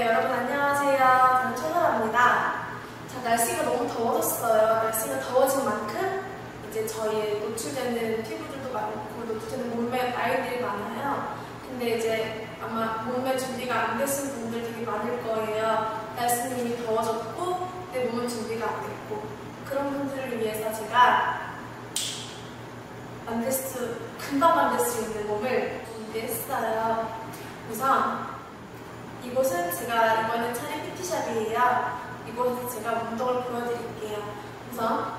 네, 여러분 안녕하세요. 저는 최설아입니다. 자, 날씨가 너무 더워졌어요. 날씨가 더워진 만큼 이제 저희 노출되는 피부들도 많고 노출되는 몸매 아이들이 많아요. 근데 이제 아마 몸매 준비가 안 되신 분들 되게 많을 거예요. 날씨는 이미 더워졌고 내 몸은 준비가 안 됐고 그런 분들을 위해서 제가 만들 수 금방 만들 수 있는 몸을 준비했어요. 우선 제가 이번에 차린 PT샵이에요. 이곳에서 제가 운동을 보여드릴게요. 우선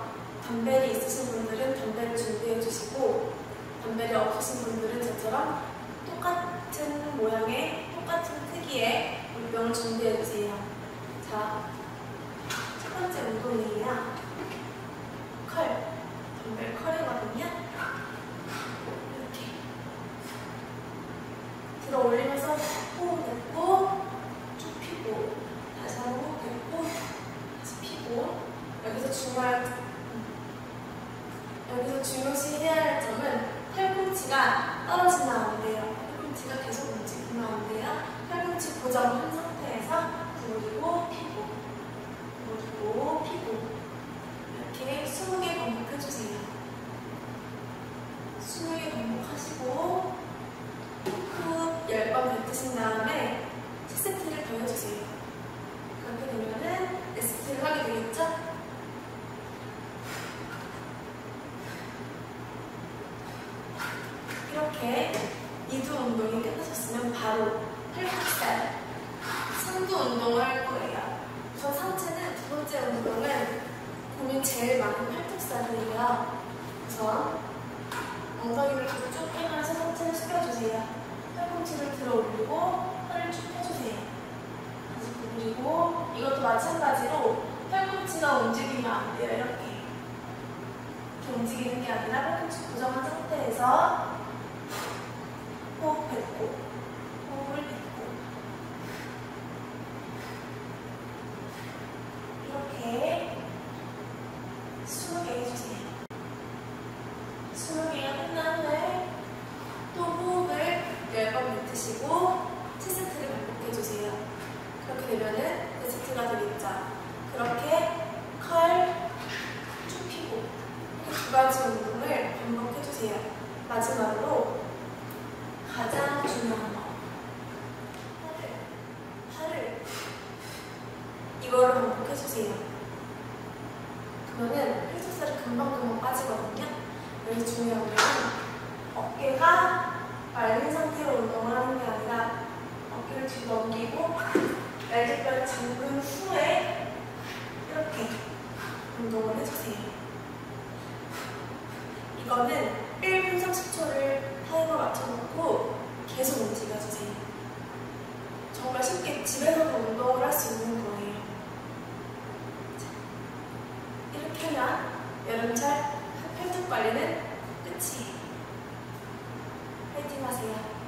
덤벨이 있으신 분들은 덤벨을 준비해 주시고 덤벨이 없으신 분들은 저처럼 똑같은 모양의 똑같은 크기의 물병을 준비해 주세요. 자, 첫 번째 운동이에요. 컬. 덤벨 컬이거든요. 이렇게 들어 올리면서 호흡 냈고 쭉 피고 다시 한번 호흡 냈고 다시 피고 여기서 중요한 여기서 중요시해야 할점은 팔꿈치가 떨어지면 안 돼요. 팔꿈치가 계속 움직이면 안 돼요. 팔꿈치 고정한 상태에서 구부리고 피고 구부리고 피고 이렇게 20개 반복해주세요. 20개 반복하시고 호흡 10번 뱉으신 다음에 7세트를 더 해주세요. 그렇게 되면은 S세트를 하게 되겠죠? 이렇게 2두 운동이 끝나셨으면 바로 팔꿈살 3두 운동을 할 거예요. 우선 상체는 두 번째 운동은 고민 제일 많은 팔뚝살이에요. 우선 엉덩이를 쭉 빼면서 상체를 숙여주세요. 팔꿈치를 들어 올리고 허리를 쭉 펴주세요. 다시 구부리고 이것도 마찬가지로 팔꿈치가 움직이면 안 돼요. 이렇게. 이렇게 움직이는 게 아니라 팔꿈치 고정한 상태에서 호흡 뱉고 호흡을 뱉고 이렇게 20개 해주세요. 20개가 끝난 후에 또 호흡을 10번 뱉으시고 7세트를 반복해주세요. 그렇게 되면은 4세트가 되겠죠. 그렇게 컬, 쭉 피고 이렇게 두 가지 운동을 반복해주세요. 마지막으로 가장 중요한 거 팔을, 팔을 이거를 반복해주세요. 그러면은 팔뚝살이 금방금방 빠지거든요. 여기 중요한 건 어깨가 말린 상태로 운동을 하는 게 아니라 어깨를 뒤로 넘기고 날개뼈를 잠근 후에 이렇게 운동을 해주세요. 이거는 1분 30초를 타이머 맞춰놓고 계속 움직여주세요. 정말 쉽게 집에서도 운동을 할 수 있는 거예요. 자, 이렇게 하면 여름철 팔뚝 관리는 끝이에요. 파이팅 하세요.